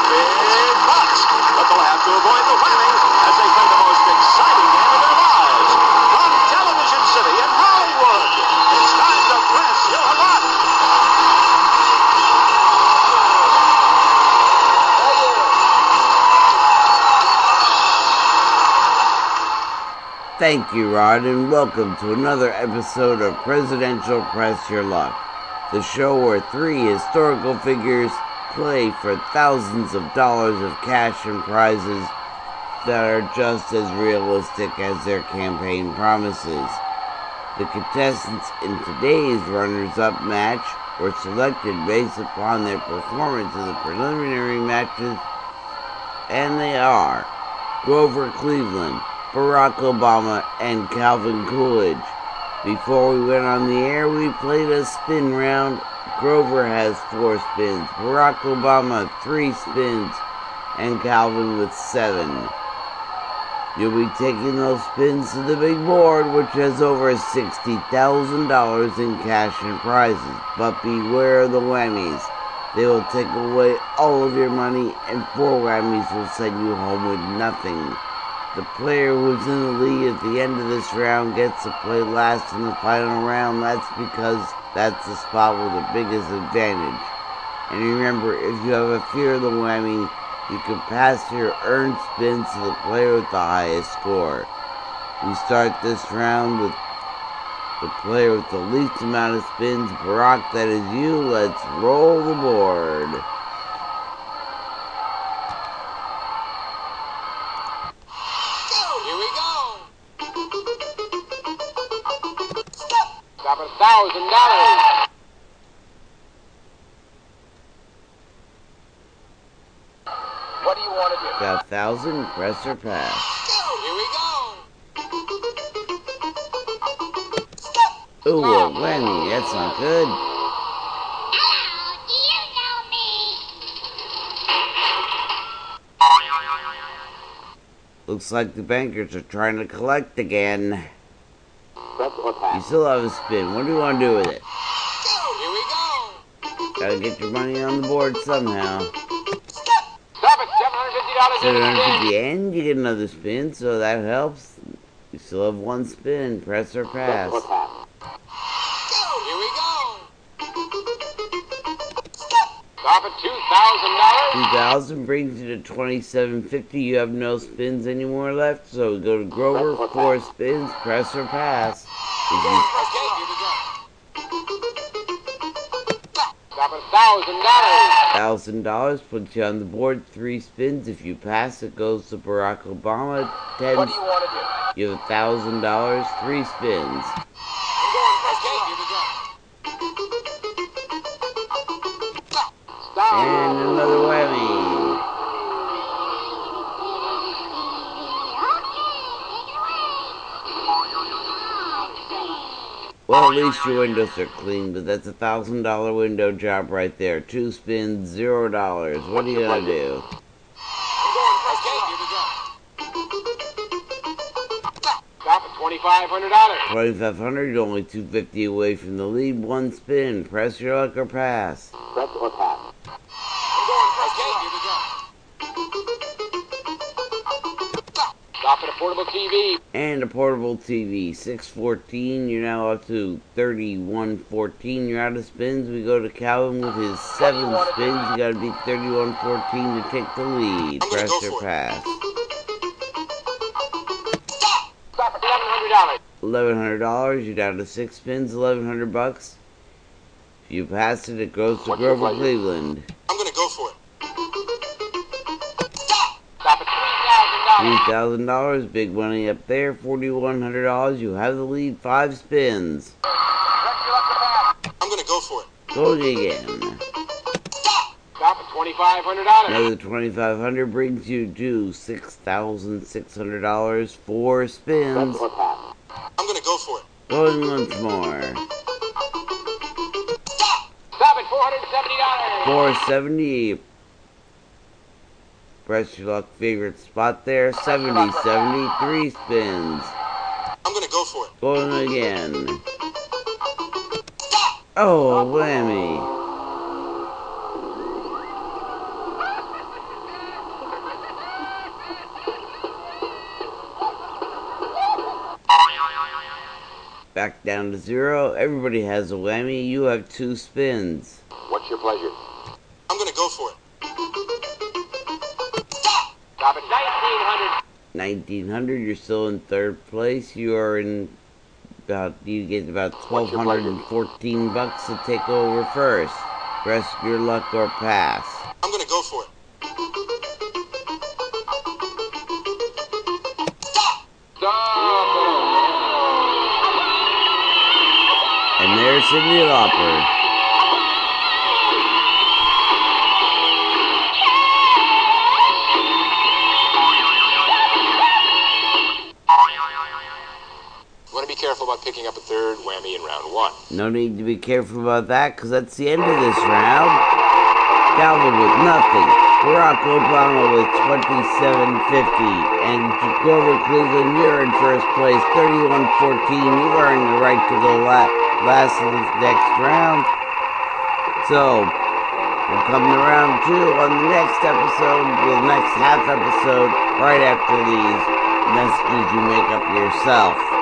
big bucks. But they'll have to avoid the as they play the most exciting game of their lives. From Television City in Hollywood, it's time to press your. Thank you, Rod, and welcome to another episode of Presidential Press Your Luck, the show where three historical figures play for thousands of dollars of cash and prizes that are just as realistic as their campaign promises. The contestants in today's runners up match were selected based upon their performance in the preliminary matches, and they are Grover Cleveland. Barack Obama, and Calvin Coolidge. Before we went on the air, we played a spin round. Grover has four spins, Barack Obama three spins, and Calvin with seven. You'll be taking those spins to the big board, which has over $60,000 in cash and prizes. But beware of the whammies. They will take away all of your money, and four whammies will send you home with nothing. The player who's in the lead at the end of this round gets to play last in the final round. That's because that's the spot with the biggest advantage. And remember, if you have a fear of the whammy, you can pass your earned spins to the player with the highest score. We start this round with the player with the least amount of spins. Barack, that is you. Let's roll the board. $1,000. What do you want to do? Got 1,000, press or pass. Here we go. Ooh, a whammy, that's not good. Oh, you know Looks like the bankers are trying to collect again. Press You still have a spin. What do you want to do with it? Here we go. Gotta get your money on the board somehow. Stop it. Seven hundred fifty dollars. 750 and you get another spin, so that helps. You still have one spin. Press or pass. or pass. Here we go. Stop at two thousand dollars. 2000 brings you to 2750. You have no spins anymore left, so go to Grover. Four spins. Press or pass. Okay, here we go. A thousand dollars. puts you on the board. Three spins. If you pass, it goes to Barack Obama. Ten. What do you want to do? You have a thousand dollars. Three spins. Okay, here we go. Stop. And another whammy. Well, oh, at least your windows are clean, but that's a thousand dollar window job right there. Two spins, zero dollars. What are you gonna do? Okay, here we go. Stop at twenty-five hundred dollars. Twenty five hundred, you're only two fifty away from the lead. One spin. Press your luck or pass. Press or pass. A portable TV. And a portable TV, 614. You're now up to 3114. You're out of spins. We go to Calvin with his seven spins. You gotta beat 3114 to take the lead. Press it. pass. Stop at eleven hundred dollars. eleven hundred dollars. You're down to six spins, eleven hundred bucks. If you pass it, it goes to What's Grover? Cleveland. $3,000, big money up there, $4,100. You have the lead, five spins. I'm going to go for it. Go again. Stop, Stop at $2,500. Another $2,500 brings you to $6,600, four spins. I'm going to go for it. Going once more. Stop, Stop at $470. 470 Press your luck favorite spot there. 70, 73 spins. I'm gonna go for it. Going again. Oh, whammy. Back down to zero. Everybody has a whammy. You have two spins. What's your pleasure? Stop 1900. 1900 you're still in third place you are in about you get about What's your pleasure? 1214 bucks to take over first rest your luck or pass I'm gonna go for it. Stop. and there's Cyndi Lauper You wanna be careful about picking up a third whammy in round one. no need to be careful about that because that's the end of this round. Calvin with nothing. Barack Obama with 2750 and Grover Cleveland you're in first place 3114 You are in the right to go la- last of this next round. So, we're coming to round two on the next episode, the next half episode, right after these messages you make up yourself.